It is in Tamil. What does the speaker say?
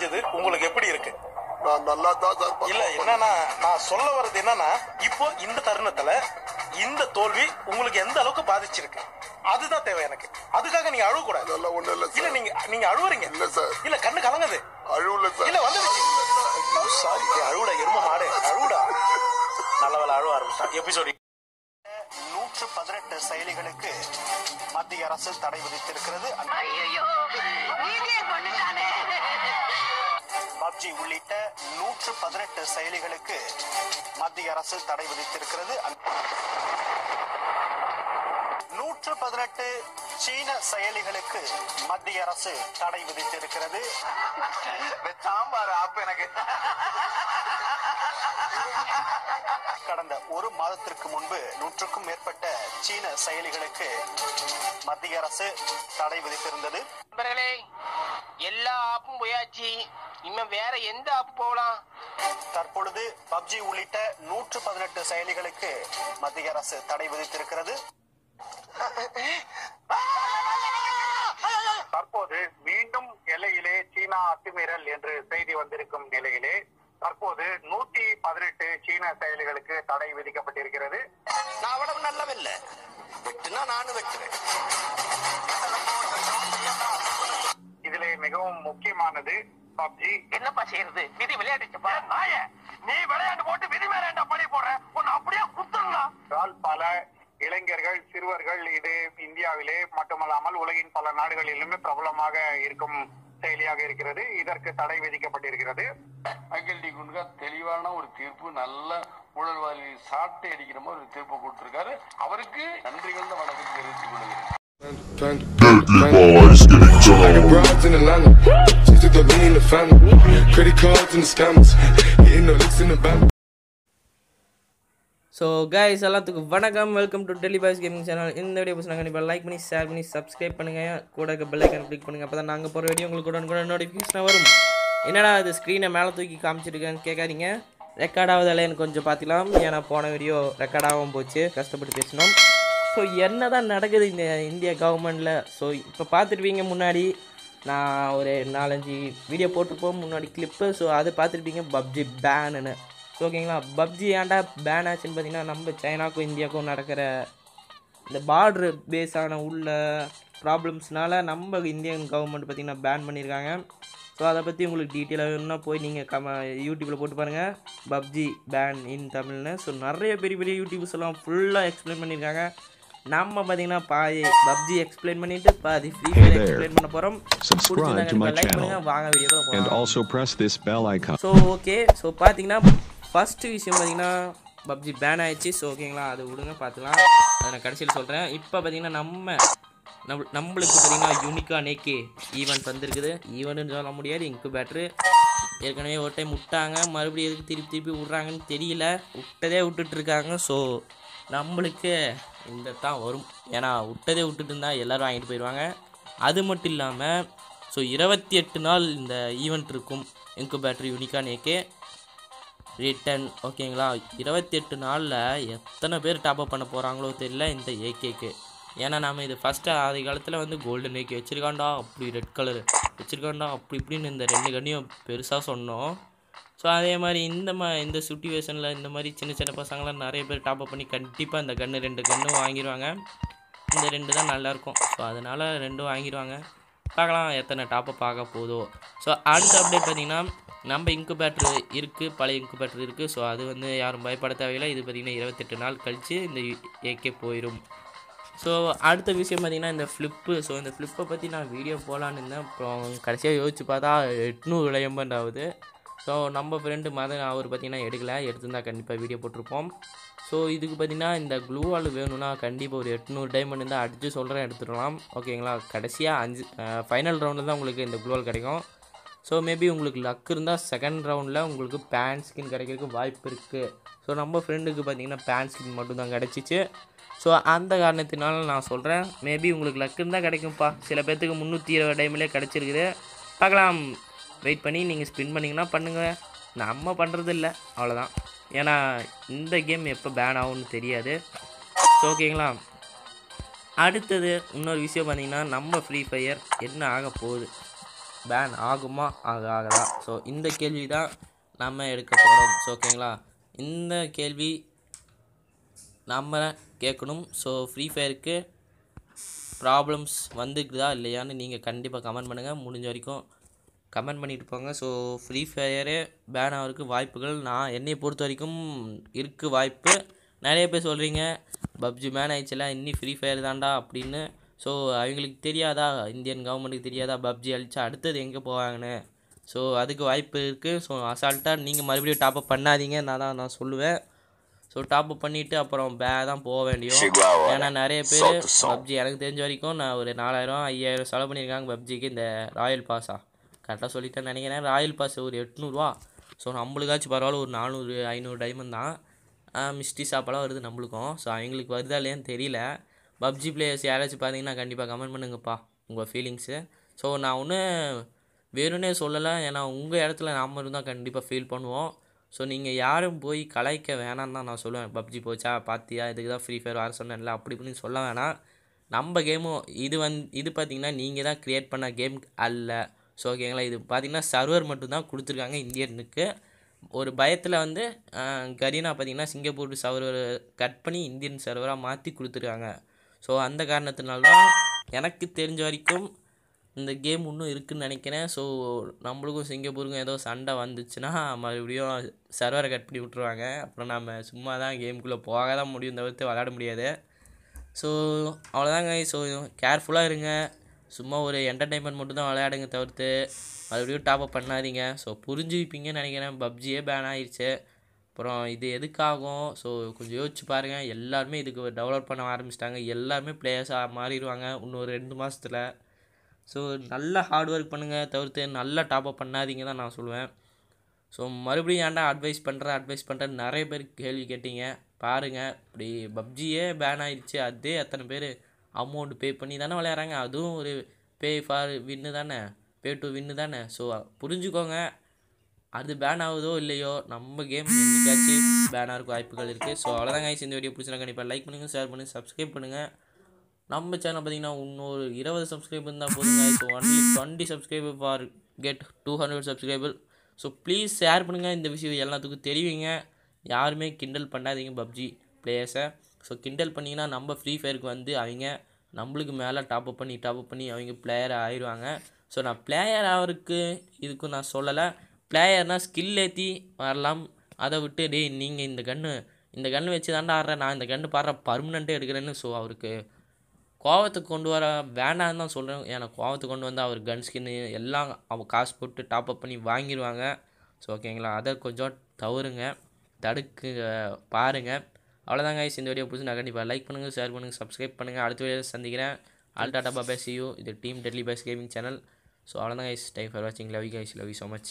செஞ்சது உங்களுக்கு எப்படி இருக்கு? நான் நல்லா தான் சார் இல்ல. என்னன்னா நான் சொல்ல வர்றது என்னன்னா இப்போ இந்த தருணத்துல இந்த தோல்வி உங்களுக்கு எந்த அளவுக்கு பாதிச்சிருக்கு? அதுதான் தேவை எனக்கு. அதுக்காக நீங்க அழுவ கூடாது அதெல்லாம் ஒண்ணும் இல்ல இல்ல சார் நீங்க நீங்க அழுவுறீங்க. இல்ல சார் இல்ல கண்ணு கலங்குது. அழுவல சார் இல்ல வந்து சாரி அழுவுடா எரும மாடு. அழுவுடா. நல்ல வேலை அழுவ ஆரம்பிச்சான் எபிசோட் நூற்று பதினெட்டு செயலிகளுக்கு மத்திய அரசு தடை விதித்திருக்கிறது. ஐயோ பப்ஜி உள்ளிட்ட நூற்று பதினெட்டு செயலிகளுக்கு மத்திய அரசு தடை விதித்திருக்கிறது. நூற்று பதினெட்டு சீன செயலிகளுக்கு மத்திய அரசு தடை விதித்திருக்கிறது. சாம்பார் ஆப் எனக்கு. கடந்த ஒரு மாதத்திற்கு முன்பு நூற்றுக்கும் மேற்பட்ட சீன செயலிகளுக்கு மத்திய அரசு தடை விதித்திருந்தது. எல்லா ஆப்பும் போயாச்சு. இன்னும் வேற எந்த ஆப் போகலாம் தற்பொழுது பப்ஜி உள்ளிட்ட நூற்று பதினெட்டு செயலிகளுக்கு மத்திய அரசு தடை விதித்திருக்கிறது. தற்போது மீண்டும் எல்லையிலே சீனா அத்துமீறல் என்று செய்தி வந்திருக்கும் நிலையிலே தற்போது நூத்தி பதினெட்டு சீன செயலிகளுக்கு தடை விதிக்கப்பட்டிருக்கிறது. நான் அவ்வளவு நல்லவில்ல. வெட்டுனா நானும் வெட்டுறேன் பப்ஜி. என்னப்பா செய்யறது? விதி விளையாடிச்சப்பா நாய நீ விளையாண்டு போட்டு விதி மேல பழி போடுற? உன்னை அப்படியே என்றால் பல இளைஞர்கள் சிறுவர்கள் இது இந்தியாவிலே மட்டுமல்லாமல் உலகின் பல நாடுகளிலுமே பிரபலமாக இருக்கும் செயலியாக இருக்கிறது. இதற்கு தடை விதிக்கப்பட்டிருக்கிறது. மைக்கேல் டி குன்கா தெளிவான ஒரு தீர்ப்பு நல்ல ஊழல்வாதி சாட்டை அடிக்கிற மாதிரி ஒரு தீர்ப்பு கொடுத்திருக்காரு. அவருக்கு நன்றிகள் வணக்கத்தை தெரிவித்துக் கொள்கிறேன். Dirty boys getting I got down. broads in Atlanta. Just took the lean in the family. Credit cards and the scammers. Hitting the licks in the bank. So guys எல்லாத்துக்கும் வணக்கம். Welcome to Delhi boys gaming channel இந்த வீடியோ பஸ் கண்டிப்பாக லைக் பண்ணி ஷேர் பண்ணி சப்ஸ்கிரைப் பண்ணுங்கள் கூட இருக்க பெல் ஐக்கன் கிளிக் பண்ணுங்கள் அப்போ தான் நாங்கள் போகிற வீடியோ உங்களுக்கு உடனே கூட நோட்டிஃபிகேஷன் வரும். என்னடா அது ஸ்க்ரீனை மேலே தூக்கி காமிச்சிருக்கேன்னு கேட்காதீங்க. ரெக்கார்ட் ஆகுதால எனக்கு கொஞ்சம் பார்த்துக்கலாம். ஏன்னா போன வீடியோ ரெக்கார்ட் ஆகாமல் போச்சு. கஷ்டப்பட்டு பேசினோம். ஸோ என்ன தான் நடக்குது இந்த இந்திய கவர்மெண்ட்டில் ஸோ இப்போ பார்த்துருப்பீங்க முன்னாடி நான் ஒரு நாலஞ்சு வீடியோ போட்டுப்போம் முன்னாடி கிளிப்பு ஸோ அது பார்த்துருப்பீங்க பப்ஜி பேனுன்னு ஸோ ஓகேங்களா பப்ஜி ஏன்டா பேன் ஆச்சுன்னு பார்த்தீங்கன்னா நம்ம சைனாக்கும் இந்தியாவுக்கும் நடக்கிற இந்த பார்டர் பேஸான உள்ள ப்ராப்ளம்ஸ்னால நம்ம இந்தியன் கவர்மெண்ட் பார்த்திங்கன்னா பேன் பண்ணியிருக்காங்க. ஸோ அதை பற்றி உங்களுக்கு டீட்டெயிலாக வேணும்னா போய் நீங்கள் கம யூடியூப்பில் போட்டு பாருங்கள் பப்ஜி பேன் இன் தமிழ்னு. ஸோ நிறைய பெரிய பெரிய யூடியூப்ஸ் எல்லாம் ஃபுல்லாக எக்ஸ்பிளைன் பண்ணியிருக்காங்க. நம்ம பார்த்தீங்கன்னா பாதி பப்ஜி எக்ஸ்பிளைன் பண்ணிட்டு பாதி ஃப்ரீ ஃபயர். எக்ஸ்பிளைன் பண்ண போகிறோம் my லைக். பண்ணுங்கள் வாங்க video And also press this bell icon. So okay so பார்த்தீங்கன்னா ஃபஸ்ட்டு விஷயம் பார்த்தீங்கன்னா பப்ஜி பேன் ஆயிடுச்சு. ஸோ ஓகேங்களா அது விடுங்க பார்த்துக்கலாம் அதை நான் கடைசியில் சொல்கிறேன் இப்போ பார்த்தீங்கன்னா நம்ம நம்ம நம்மளுக்கு பார்த்தீங்கன்னா யூனிக்காக நேக்கே ஈவெண்ட் வந்திருக்குது. ஈவெண்ட்னு சொல்ல முடியாது. இங்கு பேட்ரு ஏற்கனவே ஒரு டைம் விட்டாங்க. மறுபடியும் எதுக்கு திருப்பி திருப்பி விட்றாங்கன்னு தெரியல. விட்டதே விட்டுட்ருக்காங்க ஸோ நம்மளுக்கு இந்த தான் வரும். ஏன்னா விட்டதே விட்டுட்டு இருந்தால் எல்லோரும் வாங்கிட்டு போயிடுவாங்க அது மட்டும் இல்லாமல் ஸோ இருபத்தி எட்டு நாள் இந்த ஈவெண்ட் இருக்கும். எங்கு பேட்ரி யூனிக்கான் ஏகே ரிட்டன் ஓகேங்களா இருபத்தி எட்டு நாளில் எத்தனை பேர் டாப்அப் பண்ண போகிறாங்களோ தெரியல இந்த ஏகேக்கு ஏன்னா நம்ம இது ஃபஸ்ட்டு ஆதி காலத்தில் வந்து கோல்டன் ஏகே வச்சுருக்காண்டா அப்படி ரெட் கலர் வச்சுருக்காண்டா அப்படி இப்படின்னு இந்த ரெண்டு கண்ணியும் பெருசாக சொன்னோம். ஸோ அதே மாதிரி இந்த மா இந்த சுச்சுவேஷனில் இந்த மாதிரி சின்ன சின்ன பசங்களாம் நிறைய பேர் டாப்அப் பண்ணி கண்டிப்பாக இந்த கன்று ரெண்டு கன்று வாங்கிடுவாங்க இந்த ரெண்டு தான் நல்லாயிருக்கும் ஸோ அதனால் ரெண்டும் வாங்கிடுவாங்க பார்க்கலாம் எத்தனை டாப்பை பார்க்க போதோ. ஸோ அடுத்த அப்டேட் பார்த்திங்கன்னா நம்ம இன்குபேட்டர் இருக்குது பழைய இன்குபேட்ரு இருக்குது ஸோ அது வந்து யாரும் பயப்பட தேவையில்லை. இது பார்த்திங்கன்னா இருபத்தெட்டு நாள் கழித்து இந்த ஏகே போயிடும் ஸோ அடுத்த விஷயம் பார்த்திங்கன்னா இந்த ஃப்ளிப்பு ஸோ இந்த ஃப்ளிப்பை பற்றி நான் வீடியோ போகலான்னு இருந்தேன். அப்புறம் கடைசியாக யோசிச்சு பார்த்தா எட்நூறு விளையம்பண்ட் ஆகுது. ஸோ நம்ம ஃப்ரெண்டு மதன் அவர் பார்த்திங்கன்னா எடுக்கல எடுத்துருந்தா கண்டிப்பாக வீடியோ போட்டிருப்போம். ஸோ இதுக்கு பார்த்திங்கன்னா இந்த க்ளூ வால் வேணும்னா கண்டிப்பாக ஒரு எட்நூறு டைமண்ட் இருந்தால் அடித்து சொல்கிறேன் எடுத்துடலாம். ஓகேங்களா கடைசியாக அஞ்சு ஃபைனல் ரவுண்டில் தான் உங்களுக்கு இந்த க்ளூ வால் கிடைக்கும். ஸோ மேபி உங்களுக்கு லக் இருந்தால் செகண்ட் ரவுண்டில் உங்களுக்கு பேண்ட் ஸ்கின் கிடைக்கிறதுக்கு வாய்ப்பு இருக்குது ஸோ நம்ம ஃப்ரெண்டுக்கு பார்த்தீங்கன்னா பேண்ட் ஸ்கின் மட்டும் தான் கிடச்சிச்சு. ஸோ அந்த காரணத்தினால நான் சொல்கிறேன் மேபி உங்களுக்கு லக் இருந்தால் கிடைக்கும்ப்பா. சில பேர்த்துக்கு முந்நூற்றி இருபது டைம்லேயே கிடச்சிருக்குது. பார்க்கலாம். வெயிட் பண்ணி நீங்கள் ஸ்பின் பண்ணிங்கன்னா பண்ணுங்கள் நம்ம பண்ணுறது இல்லை அவ்வளோதான் ஏன்னா இந்த கேம் எப்போ பேன் ஆகும்னு தெரியாது. ஸோ ஓகேங்களா? அடுத்தது இன்னொரு விஷயம் பார்த்தீங்கன்னா நம்ம ஃப்ரீ ஃபயர் என்ன ஆக போகுது? பேன் ஆகுமா? ஆக ஆகதா? ஸோ இந்த கேள்வி தான் நம்ம எடுக்க போகிறோம் ஸோ ஓகேங்களா? இந்த கேள்வி நம்ம கேட்கணும். ஸோ ஃப்ரீ ஃபயருக்கு ப்ராப்ளம்ஸ் வந்துக்குதா இல்லையான்னு நீங்கள் கண்டிப்பாக கமெண்ட் பண்ணுங்கள் முடிஞ்ச வரைக்கும் கமெண்ட் பண்ணிட்டு போங்க. ஸோ ஃப்ரீ ஃபயரே பேன் ஆகிறதுக்கு வாய்ப்புகள் நான் என்னை பொறுத்த வரைக்கும் இருக்குது வாய்ப்பு. நிறைய பேர் சொல்கிறீங்க பப்ஜி பேன் ஆயிடுச்சுல இன்னி ஃப்ரீ ஃபயர் தான்டா அப்படின்னு. ஸோ அவங்களுக்கு தெரியாதா? இந்தியன் கவர்மெண்ட்டுக்கு தெரியாதா? பப்ஜி அழிச்சா அடுத்தது எங்கே போவாங்கன்னு? ஸோ அதுக்கு வாய்ப்பு இருக்குது ஸோ அசால்ட்டாக நீங்கள் மறுபடியும் டாப்அப் பண்ணாதீங்க நான் தான் நான் சொல்லுவேன். ஸோ டாப்அப் பண்ணிவிட்டு அப்புறம் பே தான் போக வேண்டியும் ஏன்னா நிறைய பேர் பப்ஜி எனக்கு தெரிஞ்ச வரைக்கும் நான் ஒரு நாலாயிரம் ஐயாயிரம் செலவு பண்ணியிருக்காங்க பப்ஜிக்கு இந்த ராயல் பாஸா கரெக்டாக சொல்லிட்டேன்னு நினைக்கிறேன். ராயல் பாஸ் ஒரு எட்நூறுவா. ஸோ நம்மளுக்காச்சும் பரவாயில்ல ஒரு நானூறு ஐநூறு டைமண்ட் தான். மிஸ்டி ஷாப்பெல்லாம் வருது நம்மளுக்கும். ஸோ அவங்களுக்கு வருதா இல்லையான்னு தெரியல. பப்ஜி பிளேயர்ஸ் யாராச்சும் பார்த்தீங்கன்னா கண்டிப்பாக கமெண்ட் பண்ணுங்கப்பா உங்கள் ஃபீலிங்ஸு ஸோ நான் ஒன்று வேணும்னே சொல்லலை. ஏன்னா உங்கள் இடத்துல நாம் இருந்தால் கண்டிப்பாக ஃபீல் பண்ணுவோம். ஸோ நீங்கள் யாரும் போய் கலாய்க்க வேணாம்னு தான் நான் சொல்லுவேன். பப்ஜி போச்சா பார்த்தியா இதுக்கு தான் ஃப்ரீ ஃபயர் வர சொன்னேன்ல அப்படி இப்படின்னு சொல்ல வேணாம். நம்ம கேமும் இது வந் இது பார்த்தீங்கன்னா நீங்கள் தான் க்ரியேட் பண்ண கேம் அல்ல. ஸோ ஓகேங்களா இது பார்த்திங்கன்னா சர்வர் மட்டும்தான் கொடுத்துருக்காங்க இந்தியனுக்கு. ஒரு பயத்தில் வந்து கரீனா பார்த்திங்கன்னா சிங்கப்பூர் சர்வர் கட் பண்ணி இந்தியன் சர்வராக மாற்றி கொடுத்துருக்காங்க. ஸோ அந்த காரணத்தினால்தான் எனக்கு தெரிஞ்ச வரைக்கும் இந்த கேம் இன்னும் இருக்குதுன்னு நினைக்கிறேன். ஸோ நம்மளுக்கும் சிங்கப்பூருக்கும் ஏதோ சண்டை வந்துச்சுன்னா மறுபடியும் சர்வரை கட் பண்ணி விட்ருவாங்க அப்புறம் நம்ம சும்மா தான் கேமுக்குள்ளே போக தான் முடியும் தவிர்த்து விளையாட முடியாது. ஸோ அவ்வளோதாங்க ஸோ கேர்ஃபுல்லாக இருங்க. சும்மா ஒரு என்டர்டைன்மெண்ட் மட்டும் தான் விளையாடுங்க தவிர்த்து மறுபடியும் டாப்அப் பண்ணாதீங்க. ஸோ புரிஞ்சுப்பீங்கன்னு நினைக்கிறேன். பப்ஜியே பேன் ஆயிடுச்சு அப்புறம் இது எதுக்காகும்? ஸோ கொஞ்சம் யோசிச்சு பாருங்கள் எல்லாருமே இதுக்கு டெவலப் பண்ண ஆரம்பிச்சிட்டாங்க. எல்லாருமே பிளேயர்ஸாக மாறிடுவாங்க இன்னும் ஒரு ரெண்டு மாதத்தில் ஸோ நல்லா ஹார்ட் ஒர்க் பண்ணுங்கள் தவிர்த்து நல்லா டாப்அப் பண்ணாதீங்க தான் நான் சொல்லுவேன் ஸோ மறுபடியும் ஏன்டா அட்வைஸ் பண்ணுறேன் அட்வைஸ் பண்ணுறேன் நிறைய பேர் கேள்வி கேட்டீங்க. பாருங்கள் இப்படி பப்ஜியே பேன் ஆயிடுச்சு அதே எத்தனை பேர் அமௌண்ட் பே பண்ணி தானே விளையாடுறாங்க. அதுவும் ஒரு பே ஃபார் வின்னு தானே. பே டு வின்னு தானே. ஸோ புரிஞ்சுக்கோங்க. அது பேன் ஆகுதோ இல்லையோ நம்ம கேம் என்னைக்காச்சும் பேன் வாய்ப்புகள் இருக்குது ஸோ அவ்வளோதான் guys. இந்த வீடியோ பிடிச்சினா கண்டிப்பாக லைக் பண்ணுங்கள் ஷேர் பண்ணுங்கள் சப்ஸ்கிரைப் பண்ணுங்கள் நம்ம சேனல் பார்த்தீங்கன்னா இன்னொரு இருபது சப்ஸ்கிரைப் இருந்தால் போதுங்க so only twenty subscriber for get two hundred subscriber so please share பண்ணுங்கள் இந்த விஷயம் எல்லாத்துக்கும் தெரிவிங்க. யாருமே கிண்டல் பண்ணாதீங்க பப்ஜி பிளேயர்ஸை ஸோ கிண்டல் பண்ணிங்கன்னா நம்ம ஃப்ரீ ஃபயருக்கு வந்து அவங்க நம்மளுக்கு மேலே டாப்அப் பண்ணி டாப்அப் பண்ணி அவங்க பிளேயர் ஆயிடுவாங்க. ஸோ நான் பிளேயர் ஆகிறதுக்கு இதுக்கும் நான் சொல்லலை. பிளேயர்னால் ஸ்கில் ஏற்றி வரலாம். அதை விட்டு டேய் நீங்கள் இந்த கன்று இந்த கன்று வச்சு தாண்டா ஆடுறேன் நான் இந்த கன்று பாடுற பர்மனெண்ட்டே எடுக்கிறேன்னு ஸோ அவருக்கு. கோவத்துக்கு கொண்டு வர வேணான்னு தான் சொல்கிறேன் ஏன்னா கோவத்துக்கு கொண்டு வந்தால் அவர் கன் ஸ்கின்னு எல்லாம் அவ காசு போட்டு டாப்அப் பண்ணி வாங்கிடுவாங்க ஸோ ஓகேங்களா அதை கொஞ்சம் தவறுங்க. தடுக்கு பாருங்கள் அவ்வளோதாங்க guys. இந்த வீடியோ பிடிச்சி நான் கண்டிப்பாக லைக் பண்ணுங்கள் ஷேர் பண்ணுங்கள் சப்ஸ்கிரைப் பண்ணுங்கள் அடுத்த வீடியோ சந்திக்கிறேன். ஆல்டாட்டா பாபா சியூ இது team deadly base gaming channel so அவ்வளோதான் ஐஸ் டைம் ஃபார் வாட்சிங் love you guys love you so much